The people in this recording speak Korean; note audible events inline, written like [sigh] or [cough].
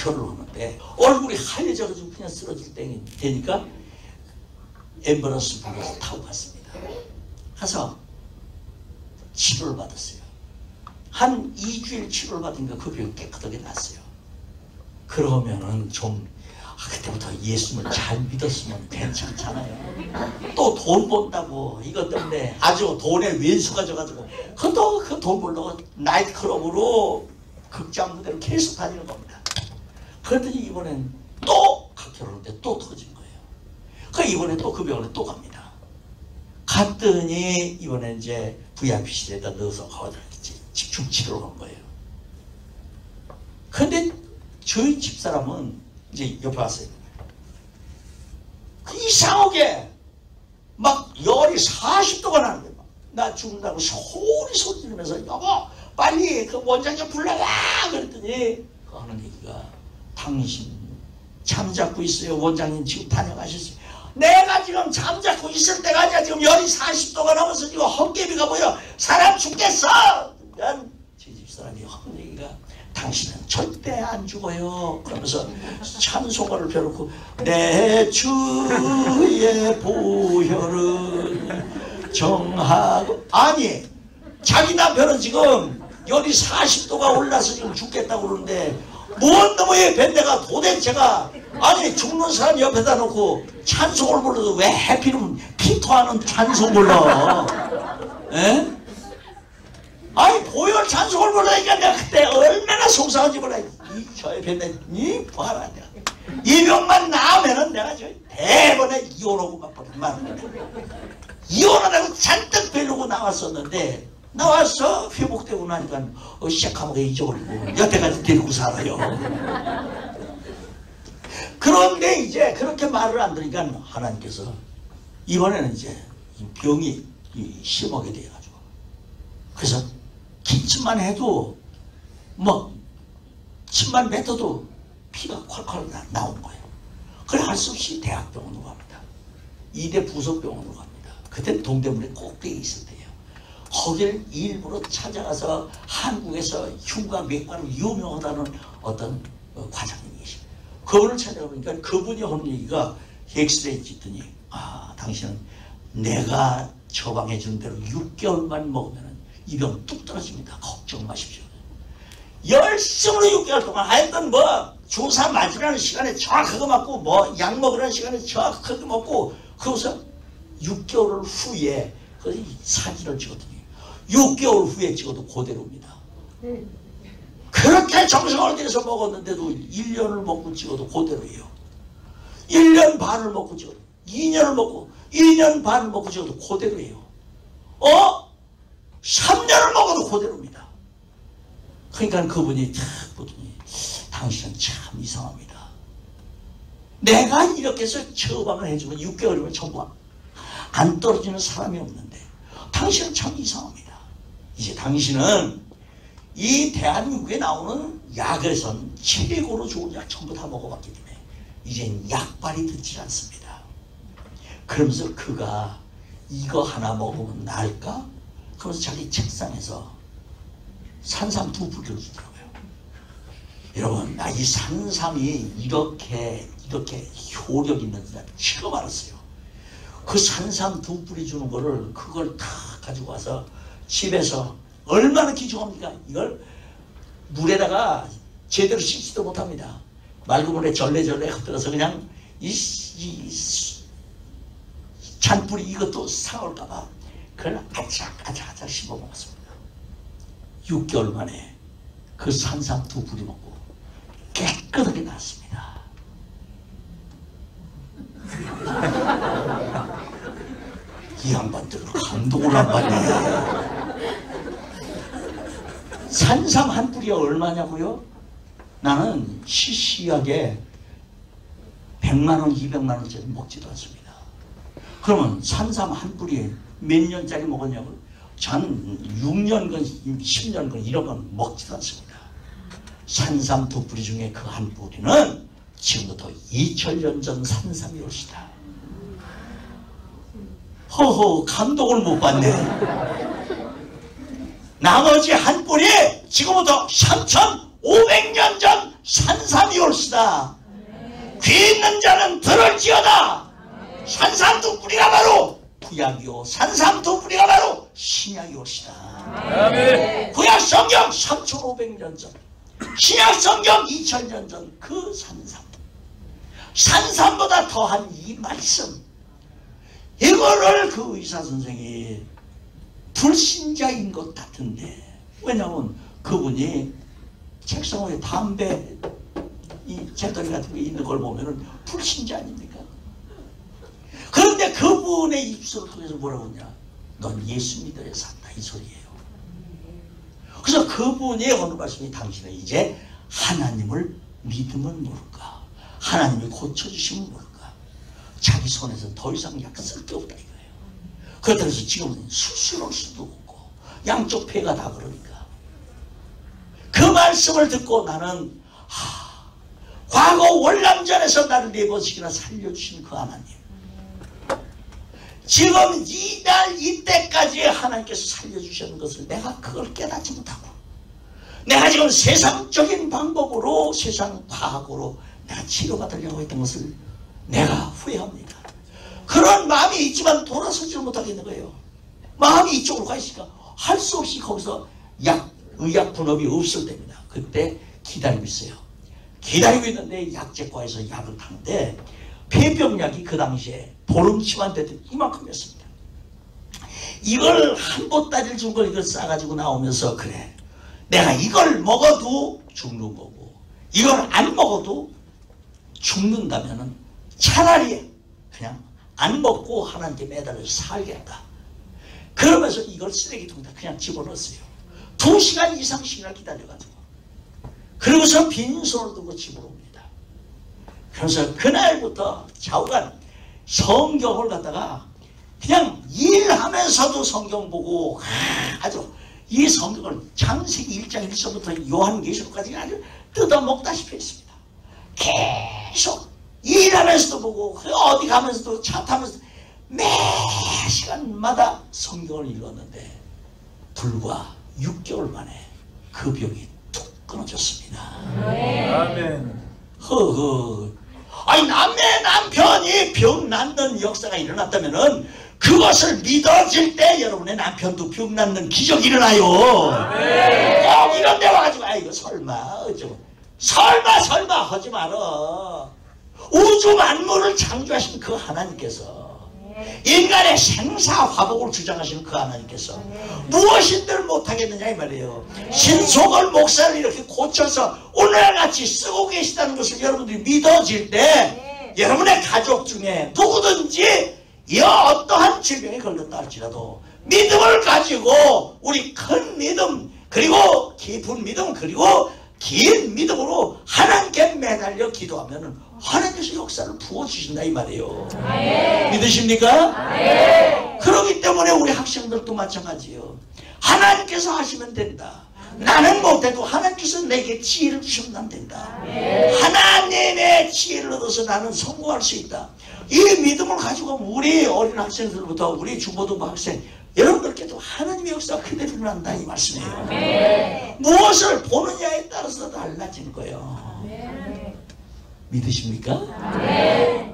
각혈을 하는데 얼굴이 하얘져가지고 그냥 쓰러질 때 되니까 앰뷸런스 불러서 타고 갔습니다. 가서 치료를 받았어요. 한 2주일 치료를 받으니까 그 병이 깨끗하게 났어요. 그러면은 좀 아, 그때부터 예수님을 잘 믿었으면 괜찮잖아요. 또 돈 번다고 이것 때문에 아주 돈에 왼수 가 져가지고 그것도 그 돈 벌려고 나이트클럽으로 극장 무대로 계속 다니는 겁니다. 그랬더니 이번엔 또 각혈하는데 또 터진 거예요. 그 이번에 또 그 병원에 또 갑니다. 갔더니 이번에 이제 VIP실에다 넣어서 거기다 집중 치료를 한 거예요. 근데 저희 집사람은 이제 옆에 왔어요. 그 이상하게 막 열이 40도가 나는 거예요. 나 죽는다고 소리 소리 지르면서 여보 빨리 그 원장님 불러와 그랬더니 그 하는 얘기가 당신 잠자고 있어요. 원장님 지금 다녀가셨어요. 내가 지금 잠자고 있을 때가 아니야. 지금 열이 40도가 넘어서 지금 헛개비가 보여. 사람 죽겠어. 그러니까 제 집사람이 하는 얘기가 당신은 절대 안 죽어요. 그러면서 찬송가를 펴놓고 내 주의 보혈은 정하고 아니 자기 남편은 지금 열이 40도가 올라서 지금 죽겠다고 그러는데 뭔 놈의 밴드가 도대체가 아니 죽는 사람 옆에다 놓고 찬송을 불러도 왜 해피는 피토하는 찬송 불러? 에? 아니 보혈 찬송을 부르니까 내가 그때 얼마나 속상한지 몰라. 이 저의 밴드 이 봐라 내가. 이 병만 나오면은 내가 저 대번에 이혼하고 막 버렸만 이혼하다고 잔뜩 빌르고 나왔었는데 나와서 회복되고 나니까 어, 시작하면 잊어버리고 여태까지 데리고 살아요. 그런데 이제 그렇게 말을 안 들으니까 하나님께서 이번에는 이제 이 병이 이 심하게 돼가지고 그래서 기침만 해도 뭐 침만 뱉어도 피가 콸콸 나, 나온 거예요. 그래 할 수 없이 대학병원으로 갑니다. 이대 부속병원으로 갑니다. 그때 동대문에 꼭대기 있을 때예요. 거기를 일부러 찾아가서 한국에서 흉과 맥과로 유명하다는 어떤 어, 과장님이 계십니다. 그분을 찾아가보니까 그분이 하는 얘기가 엑스레이 찍더니 아 당신은 내가 처방해 준 대로 6개월만 먹으면 이 병 뚝 떨어집니다. 걱정 마십시오. 열심으로 6개월 동안 하여튼 뭐 주사 맞으라는 시간에 정확하게 맞고 뭐 약 먹으라는 시간에 정확하게 먹고 그것서 6개월 후에 그 사진을 찍었더니 6개월 후에 찍어도 그대로입니다. 그렇게 정성을 들여서 먹었는데도 1년을 먹고 찍어도 그대로예요. 1년 반을 먹고 찍어도 2년을 먹고 2년 반을 먹고 찍어도 그대로예요. 어? 3년을 먹어도 그대로입니다. 그러니까 그분이 탁 보더니 당신은 참 이상합니다. 내가 이렇게 해서 처방을 해주면 6개월이면 전부 안 떨어지는 사람이 없는데 당신은 참 이상합니다. 이제 당신은 이 대한민국에 나오는 약에선 최고로 좋은 약 전부 다 먹어봤기 때문에 이젠 약발이 듣지 않습니다. 그러면서 그가 이거 하나 먹으면 나을까? 그러면서 자기 책상에서 산삼 두 뿌리를 주더라고요. 여러분, 나 이 산삼이 이렇게 이렇게 효력 있는 줄 처음 알았어요. 그 산삼 두 뿌리 주는 거를 그걸 다 가지고 와서 집에서 얼마나 귀중합니까? 이걸 물에다가 제대로 씻지도 못합니다. 맑은 물에 절레절레 흩어서 그냥 이, 이 잔뿌리 이것도 사올까봐 그걸 아작아작아작 씹어 먹었습니다. 6개월 만에 그 산삼 두 뿌리 먹고 깨끗하게 나왔습니다. [laughs] 이 양반들은 감동을 안 받네. 산삼 한 뿌리가 얼마냐고요? 나는 시시하게 100만원, 200만원짜리 먹지도 않습니다. 그러면 산삼 한 뿌리에 몇 년짜리 먹었냐고요? 전 6년건, 10년건 이런 건 먹지도 않습니다. 산삼 두 뿌리 중에 그 한 뿌리는 지금부터 2000년 전 산삼이 올시다. 허허, 감동을 못 받네. 나머지 한 뿌리 지금부터 3천 500년 전 산삼이 올시다. 귀 있는 자는 들을지어다. 산삼 두 뿌리가 바로 구약이요. 산삼 두 뿌리가 바로 신약이 올시다. 구약 성경 3,500년 전, 신약 성경 2,000년 전 그 산삼. 산삼보다 더한 이 말씀. 이거를 그 의사 선생이 불신자인 것 같은데 왜냐하면 그분이 책상 위에 담배 이 재떨이 같은 게 있는 걸 보면은 불신자 아닙니까? 그런데 그분의 입술을 통해서 뭐라고 하냐? 넌 예수 믿어야 산다 이 소리예요. 그래서 그분이 어느 말씀이 당신은 이제 하나님을 믿으면 모를까? 하나님이 고쳐주시면 모를까? 자기 손에서 더 이상 약 쓸 게 없다. 그렇다고 해서 지금은 수술할 수도 없고 양쪽 폐가 다 그러니까 그 말씀을 듣고 나는 하, 과거 월남전에서 나를 네 번씩이나 살려주신 그 하나님 지금 이날 이때까지 하나님께서 살려주셨는 것을 내가 그걸 깨닫지 못하고 내가 지금 세상적인 방법으로 세상 과학으로 내가 치료받으려고 했던 것을 내가 후회합니다. 그런 마음이 있지만 돌아서지를 못하겠는 거예요. 마음이 이쪽으로 가 있으니까 할 수 없이 거기서 약, 의약 분업이 없을 때입니다. 그때 기다리고 있어요. 기다리고 있는데 약제과에서 약을 파는데 폐병약이 그 당시에 보름치만 돼도 이만큼이었습니다. 이걸 한 보따리를 준 걸 이걸 싸가지고 나오면서 그래 내가 이걸 먹어도 죽는 거고 이걸 안 먹어도 죽는다면은 차라리 그냥 안 먹고 하나님께 매달려 살겠다. 그러면서 이걸 쓰레기통에다 그냥 집어넣었어요. 두 시간 이상씩이나 기다려가지고. 그러고서 빈손을 들고 집으로 옵니다. 그래서 그날부터 좌우간 성경을 갖다가 그냥 일하면서도 성경 보고 아주 이 성경을 창세기 1장 1절부터 요한계시록까지 아주 뜯어먹다시피 했습니다. 보고 어디 가면서도 차 타면서 매 시간마다 성경을 읽었는데 불과 6개월 만에 그 병이 툭 끊어졌습니다. 아멘. 허허. 아니 남의 남편이 병 낫는 역사가 일어났다면은 그것을 믿어질 때 여러분의 남편도 병 낫는 기적이 일어나요. 꼭 이런 데 와가지고 아 이거 설마 어쩌고 설마 설마 하지 마라. 우주 만물을 창조하신 그 하나님께서 인간의 생사 화복을 주장하시는 그 하나님께서 무엇인들 못하겠느냐 이 말이에요. 신속을 목사를 이렇게 고쳐서 오늘같이 쓰고 계시다는 것을 여러분들이 믿어질 때 여러분의 가족 중에 누구든지 이 어떠한 질병에 걸렸다 할지라도 믿음을 가지고 우리 큰 믿음 그리고 깊은 믿음 그리고 긴 믿음으로 하나님께 매달려 기도하면 하나님께서 역사를 부어주신다 이 말이에요. 믿으십니까? 그렇기 때문에 우리 학생들도 마찬가지예요. 하나님께서 하시면 된다. 나는 못해도 하나님께서 내게 지혜를 주시면 난 된다. 하나님의 지혜를 얻어서 나는 성공할 수 있다. 이 믿음을 가지고 우리 어린 학생들부터 우리 중고등부 학생 여러분들께도 하나님의 역사가 그대로 일어난다 이 말씀이에요. 무엇을 보느냐에 따라서 달라지는 거예요. 믿으십니까?